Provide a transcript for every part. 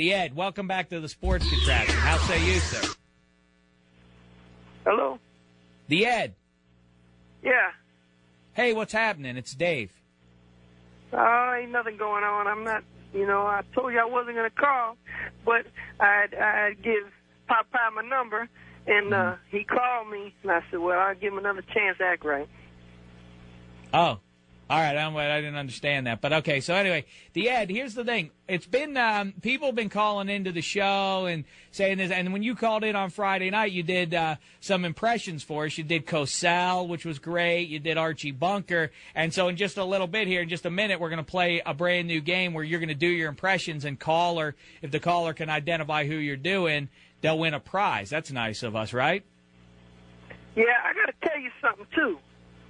The Ed, welcome back to the Sports Contraption. How say you, sir? Hello? The Ed. Yeah. Hey, what's happening? It's Dave. Uh, ain't nothing going on. I'm not, you know, I told you I wasn't going to call, but I'd, I'd give Popeye my number, and uh, he called me, and I said, well, I'll give him another chance to act right. Oh, all right. I'm, I didn't understand that, but okay. So anyway, the Ed. Here's the thing. It's been um, people have been calling into the show and saying this. And when you called in on Friday night, you did uh, some impressions for us. You did Cosell, which was great. You did Archie Bunker. And so in just a little bit here, in just a minute, we're going to play a brand new game where you're going to do your impressions and caller. If the caller can identify who you're doing, they'll win a prize. That's nice of us, right? Yeah, I got to tell you something too.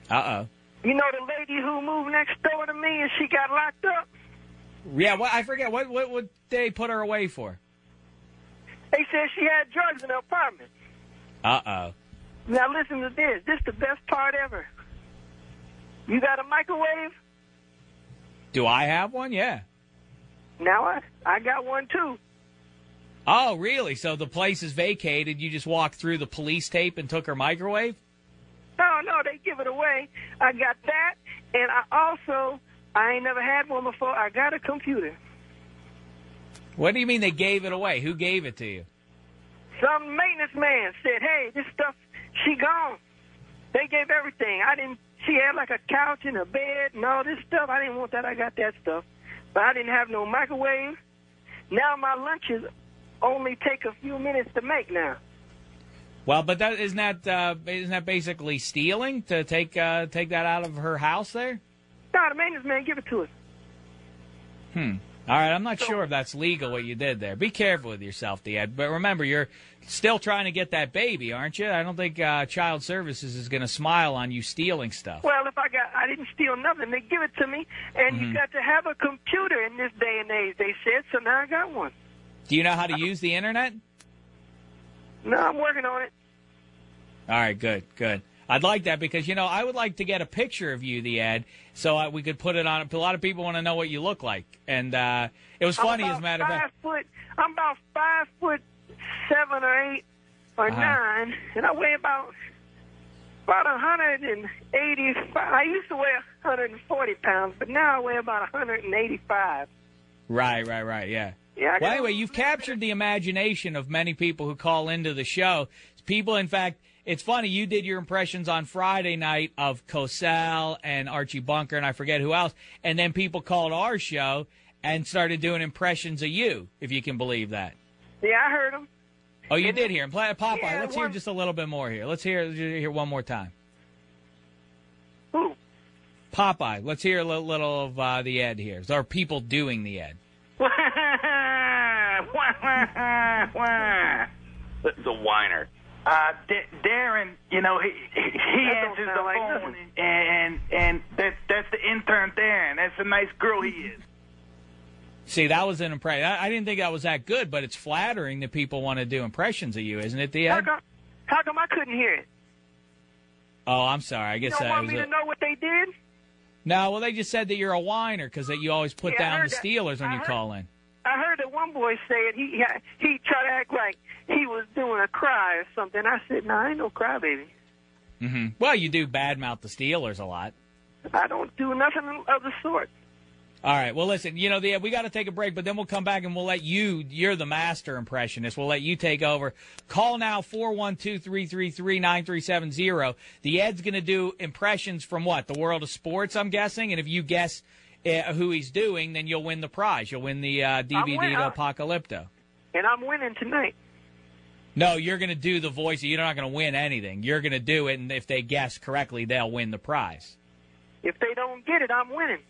Uh oh. You know the lady who moved next door to me and she got locked up? Yeah, well, I forget what what would they put her away for? They said she had drugs in her apartment. Uh oh. Now listen to this. This is the best part ever. You got a microwave? Do I have one? Yeah. Now I I got one too. Oh, really? So the place is vacated. You just walked through the police tape and took her microwave? No, they give it away. I got that, and I also I ain't never had one before. I got a computer. What do you mean they gave it away? Who gave it to you? Some maintenance man said, "Hey, this stuff, she gone." They gave everything. I didn't. She had like a couch and a bed and all this stuff. I didn't want that. I got that stuff, but I didn't have no microwave. Now my lunches only take a few minutes to make now. Well, but that isn't that uh, isn't that basically stealing to take uh, take that out of her house there? No, the maintenance man give it to us. Hmm. All right, I'm not sure if that's legal what you did there. Be careful with yourself, Ed. But remember, you're still trying to get that baby, aren't you? I don't think uh, Child Services is going to smile on you stealing stuff. Well, if I got, I didn't steal nothing. They give it to me, and Mhm. you got to have a computer in this day and age. They said, so now I got one. Do you know how to use the internet? No, I'm working on it. All right, good, good. I'd like that because you know I would like to get a picture of you, the Ed, so uh, we could put it on. A lot of people want to know what you look like, and uh, it was funny as a matter of fact. Foot, I'm about five foot seven or eight or Uh-huh. nine, and I weigh about about a hundred and eighty. I used to weigh hundred and forty pounds, but now I weigh about hundred and eighty-five. Right, right, right. Yeah. Yeah. Well, anyway, you've captured the imagination of many people who call into the show. People, in fact, it's funny. You did your impressions on Friday night of Cosell and Archie Bunker, and I forget who else. And then people called our show and started doing impressions of you, if you can believe that. Yeah, I heard them. Oh, you did hear him. Play Popeye. Yeah, Let's hear just a little bit more here. Let's hear hear one more time. Who? Popeye. Let's hear a little, little of uh, the Ed here. There are people doing the Ed. the whiner. Uh, D- Darren, you know, he he, he answers the sound like phone, nothing. and and that that's the intern Darren. That's a nice girl he is. See, that was an impression. I, I didn't think that was that good, but it's flattering that people want to do impressions of you, isn't it, the How come, how come I couldn't hear it? Oh, I'm sorry. I You guess don't that want was me a- to know what they did? No, well, they just said that you're a whiner because that you always put Yeah, down heard the that. Steelers when I you heard- call in. One boy say it. He he, tried to act like he was doing a cry or something. I said, "No, I ain't no crybaby. hmm Well, you do badmouth the Steelers a lot. I don't do nothing of the sort." All right. Well, listen. You know, the, we got to take a break, but then we'll come back and we'll let you. You're the master impressionist. We'll let you take over. Call now four one two three three three nine three seven zero. The Ed's going to do impressions from what the world of sports. I'm guessing, and if you guess uh, who he's doing, then you'll win the prize. You'll win the uh, DVD winning. to Apocalypto. And I'm winning tonight. No, you're going to do the voice. You're not going to win anything. You're going to do it, and if they guess correctly, they'll win the prize. If they don't get it, I'm winning.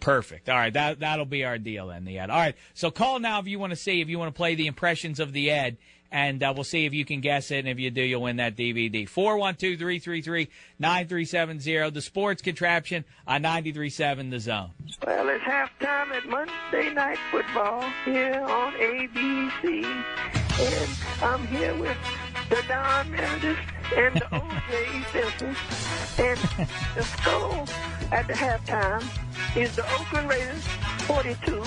Perfect. All right, that that'll be our deal then, the Ed. All right, so call now if you want to see if you want to play the impressions of the Ed, and uh, we'll see if you can guess it. And if you do, you'll win that DVD. Four one two three three three nine three seven zero. The Sports Contraption on ninety three seven. The Zone. Well, it's halftime at Monday Night Football here on ABC, and I'm here with the Don Meredith and the O.J. Simpson, and the score at the halftime is the Oakland Raiders 42,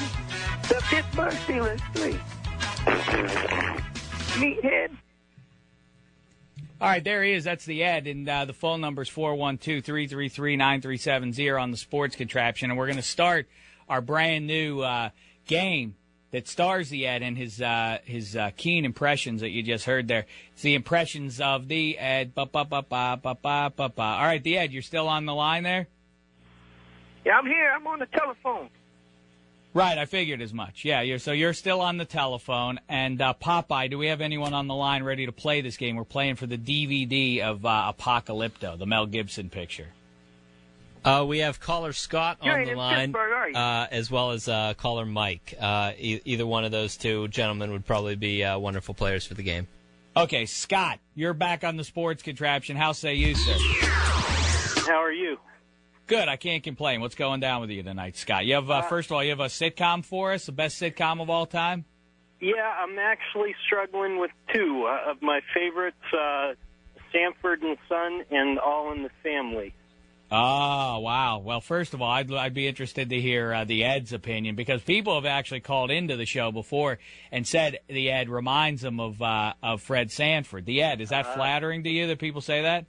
the Pittsburgh Steelers 3. Meathead. All right, there he is. That's the Ed. And uh, the phone number is 412 333 9370 on the sports contraption. And we're going to start our brand new uh, game that stars the Ed and his uh, his uh, keen impressions that you just heard there. It's the impressions of the Ed. Ba, ba, ba, ba, ba, ba, ba, ba. All right, the Ed, you're still on the line there? Yeah, I'm here. I'm on the telephone. Right, I figured as much. Yeah, you're, so you're still on the telephone. And uh, Popeye, do we have anyone on the line ready to play this game? We're playing for the DVD of uh, Apocalypto, the Mel Gibson picture. Uh, we have caller Scott on ain't the line, Pittsburgh, uh, as well as uh, caller Mike. Uh, e- either one of those two gentlemen would probably be uh, wonderful players for the game. Okay, Scott, you're back on the sports contraption. How say you, sir? How are you? Good. I can't complain. What's going down with you tonight, Scott? You have uh, first of all, you have a sitcom for us, the best sitcom of all time. Yeah, I'm actually struggling with two uh, of my favorites, uh, Sanford and Son and All in the Family. Oh wow! Well, first of all, I'd, I'd be interested to hear uh, the Ed's opinion because people have actually called into the show before and said the Ed reminds them of uh, of Fred Sanford. The Ed is that flattering to you that people say that?